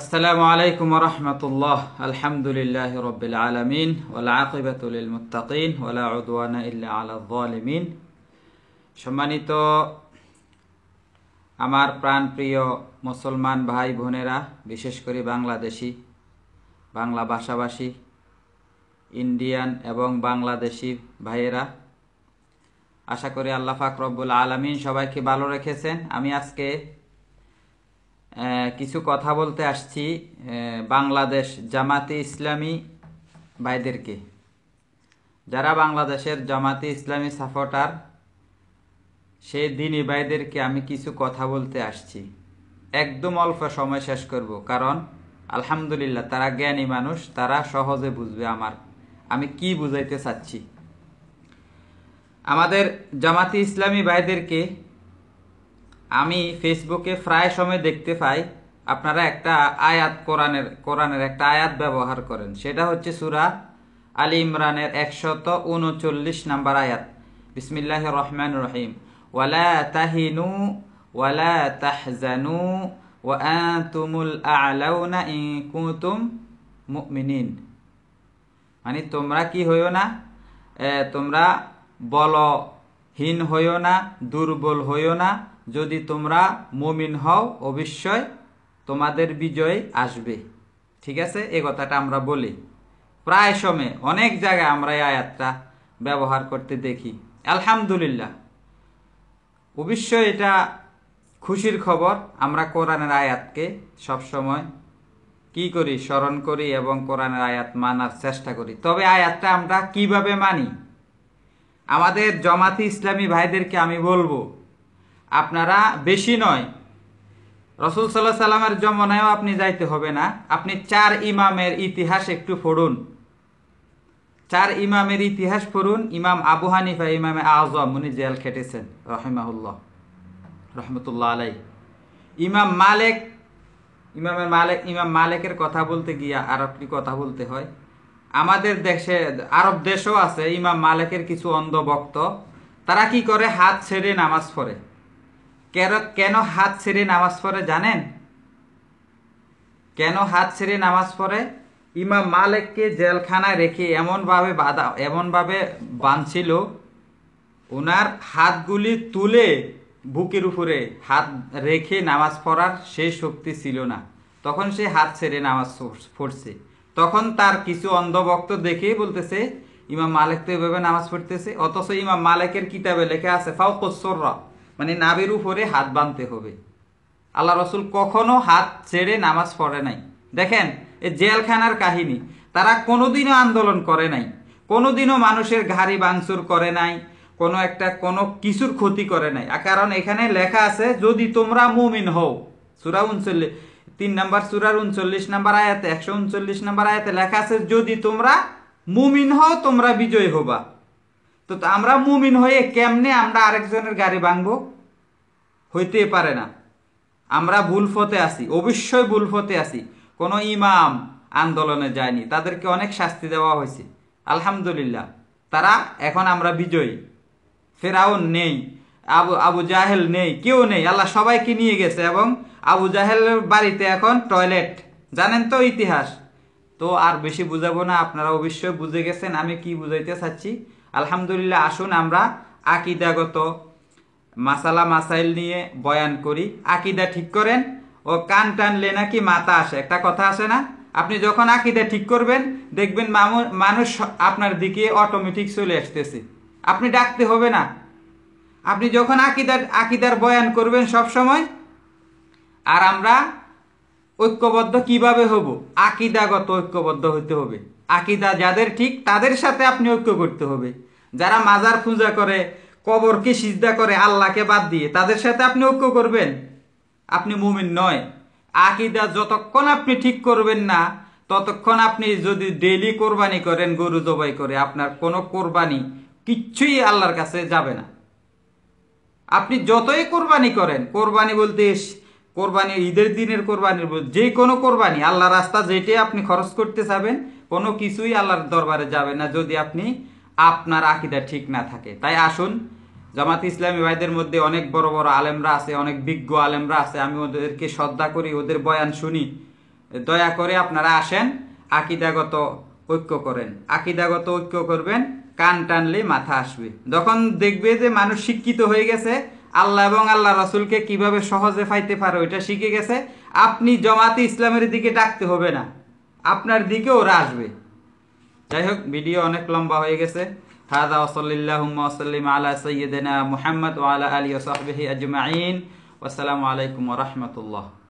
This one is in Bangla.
আসসালামু আলাইকুম রহমতুল্লাহ। আলহামদুলিল্লাহ রবিল আলমিন ওলাকিবাতুল মুতাকিন ওলা উদওয়ানা ইল্লা আলামিন সম্মানিত আমার প্রাণ প্রিয় মুসলমান ভাই বোনেরা, বিশেষ করে বাংলাদেশি, বাংলা ভাষাভাষী, ইন্ডিয়ান এবং বাংলাদেশি ভাইয়েরা, আশা করি আল্লাহ ফাকরবুল আলমিন সবাইকে ভালো রেখেছেন। আমি আজকে কিছু কথা বলতে আসছি বাংলাদেশ জামাতে ইসলামী ভাইদেরকে। যারা বাংলাদেশের জামাতে ইসলামী সাপোর্টার সেই দিনই ভাইদেরকে আমি কিছু কথা বলতে আসছি। একদম অল্প সময় শেষ করব, কারণ আলহামদুলিল্লাহ তারা জ্ঞানী মানুষ, তারা সহজে বুঝবে আমার, আমি কি বুঝাইতে চাচ্ছি। আমাদের জামাতি ইসলামী ভাইদেরকে আমি ফেসবুকে প্রায় সময় দেখতে পাই, আপনারা একটা আয়াত কোরআনের কোরআনের একটা আয়াত ব্যবহার করেন। সেটা হচ্ছে সুরা আলী ইমরানের একশত উনচল্লিশ নাম্বার আয়াত। বিসমিল্লাহ রহমান রহিম। ওয়ালা তাহিনু, ওয়ালা তাহজানু, ওয়া আনতুমুল আ'লাউনা ইন কুনতুম মুমিনিন। মানে তোমরা কি হইও না তোমরা তোমরা বলহীন হইও না, দুর্বল হইও না। যদি তোমরা মমিন হও, অবশ্যই তোমাদের বিজয় আসবে। ঠিক আছে? এ কথাটা আমরা বলি। প্রায় সময় অনেক জায়গায় আমরা এই আয়াতটা ব্যবহার করতে দেখি। আলহামদুলিল্লাহ। অবশ্যই এটা খুশির খবর। আমরা কোরআনের আয়াতকে সবসময় কি করি? স্মরণ করি এবং কোরআনের আয়াত মানার চেষ্টা করি। তবে আয়াতটা আমরা কীভাবে মানি? আমাদের জমাতি ইসলামী ভাইদেরকে আমি বলব, আপনারা বেশি নয়। রসুল সাল্লাহ সাল্লামের জমানায়ও আপনি যাইতে হবে না। আপনি চার ইমামের ইতিহাস একটু পড়ুন। চার ইমামের ইতিহাস পড়ুন। ইমাম আবু হানিফা, ইমামে আজম, উনি জেল খেটেছেন, রহিমাহুল্লাহ, রহমতুল্লাহ আলাই ইমাম মালেক, ইমামের মালেক ইমাম মালেকের কথা বলতে গিয়া আর আপনি কথা বলতে হয়। আমাদের দেশে, আরব দেশও আছে, ইমাম মালেকের কিছু অন্ধভক্ত তারা কি করে? হাত ছেড়ে নামাজ পড়ে। কেন কেন হাত ছেড়ে নামাজ পড়ে জানেন? কেন হাত ছেড়ে নামাজ পড়ে? ইমাম মালেককে জেলখানায় রেখে এমনভাবে বাধা, এমনভাবে বাঁধছিল ওনার হাতগুলি তুলে বুকের উপরে হাত রেখে নামাজ পড়ার সেই শক্তি ছিল না। তখন সে হাত ছেড়ে নামাজ পড়ছে। তখন তার কিছু অন্ধভক্ত দেখেই বলতেছে, ইমাম মালিক তো এভাবে নামাজ পড়তেছে, অথচ ইমাম মালিকের কিতাবে লেখা আছে ফাও কসররা মানে নাবের উপরে হাত বাঁধতে হবে। আল্লাহ রসুল কখনো হাত ছেড়ে নামাজ পড়ে নাই। দেখেন, এ জেলখানার কাহিনী। তারা কোনোদিনও আন্দোলন করে নাই, কোনোদিনও মানুষের ঘাড়ি বাংচুর করে নাই, কোনো একটা, কোনো কিছুর ক্ষতি করে নাই। কারণ এখানে লেখা আছে, যদি তোমরা মুমিন হও সুরা উনচল্লিশ। তিন নাম্বার সুরার উনচল্লিশ নাম্বার আয়াতে, একশো উনচল্লিশ নাম্বার আয়াতে লেখা আছে, যদি তোমরা মুমিন হও, তোমরা বিজয় হবা। তো আমরা মুমিন হয়ে কেমনে আমরা আরেকজনের গাড়ি ভাঙবো? হইতে পারে না। আমরা ভুল ফতে আসি অবশ্যই ভুল ফতে আসি কোনো ইমাম আন্দোলনে যায়নি, তাদেরকে অনেক শাস্তি দেওয়া হয়েছে। আলহামদুলিল্লাহ, তারা এখন আমরা বিজয়ী। ফেরাউন নেই আবু আবু জাহেল নেই, কেউ নেই। আল্লাহ সবাইকে নিয়ে গেছে এবং আবু জাহেলের বাড়িতে এখন টয়লেট। জানেন তো ইতিহাস? তো আর বেশি বুঝাবো না, আপনারা অবশ্যই বুঝে গেছেন, আমি কি বুঝাইতে চাচ্ছি? আলহামদুলিল্লাহ, আসুন আমরা আকিদাগত মাসালা, মাসাইল নিয়ে বয়ান করি। আকিদা ঠিক করেন? ও কান টানলে নাকি মাথা আসে? একটা কথা আসে না? আপনি যখন আকিদা ঠিক করবেন, দেখবেন মানুষ আপনার দিকে অটোমেটিক চলে আসতেছে। আপনি ডাকতে হবে না। আপনি যখন আকিদার আকিদার বয়ান করবেন সব সময়, আর আমরা ঐক্যবদ্ধ কীভাবে হব? আকিদাগত ঐক্যবদ্ধ হতে হবে। আকিদা যাদের ঠিক, তাদের সাথে আপনি ঐক্য করতে হবে। যারা মাজার পূজা করে, কবরকে সিজদা করে, আল্লাহকে বাদ দিয়ে, তাদের সাথে আপনি ঐক্য করবেন। আপনি মুমিন নয়। আকিদা যতক্ষণ আপনি ঠিক করবেন না, ততক্ষণ আপনি যদি ডেলি কোরবানি করেন, গরু জবাই করে, আপনার কোনো কোরবানি কিচ্ছুই আল্লাহর কাছে যাবে না। আপনি যতই কোরবানি করেন, কোরবানি বলতে কোরবানি ঈদের দিনের কোরবানির যে কোনো কোরবানি, আল্লাহ রাস্তা যেটাই আপনি খরচ করতে চাবেন কোনো কিছুই আল্লাহর দরবারে যাবে না যদি আপনি আপনার আকিদা ঠিক না থাকে। তাই আসুন, জামাত ইসলামী ভাইদের মধ্যে অনেক বড় বড় আলেমরা আছে, অনেক বিজ্ঞ আলেমরা আছে, আমি ওদেরকে শ্রদ্ধা করি, ওদের বয়ান শুনি। দয়া করে আপনারা আসেন, আকিদাগত ঐক্য করেন। আকিদাগত ঐক্য করবেন কান টানলে মাথা আসবে। যখন দেখবে যে মানুষ শিক্ষিত হয়ে গেছে, আল্লাহ এবং আল্লাহ রাসুলকে কীভাবে সহজে ফাইতে পারে ওইটা শিখে গেছে, আপনি জমাতে ইসলামের দিকে ডাকতে হবে না। আপনার দিকে ওরা আসবে। যাই হোক, ভিডিও অনেক লম্বা হয়ে গেছে। হাদা ওসল্লাহুম্মা ওসাল্লিম আলা সৈয়দিনা মুহাম্মদ ওয়ালা আলী ওসাহবিহি আজমাইন। আসসালামু আলাইকুম রহমতুল্লাহ।